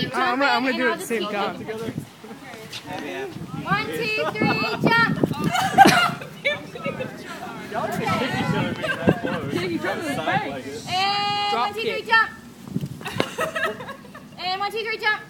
keep jumping. I'm gonna, I'm gonna do it at the same time. jumping. One, two, three, jump. Y'all are kick each other being that close. Kick each other in the face. And Drop one, two, three, jump. and one, two, three, jump.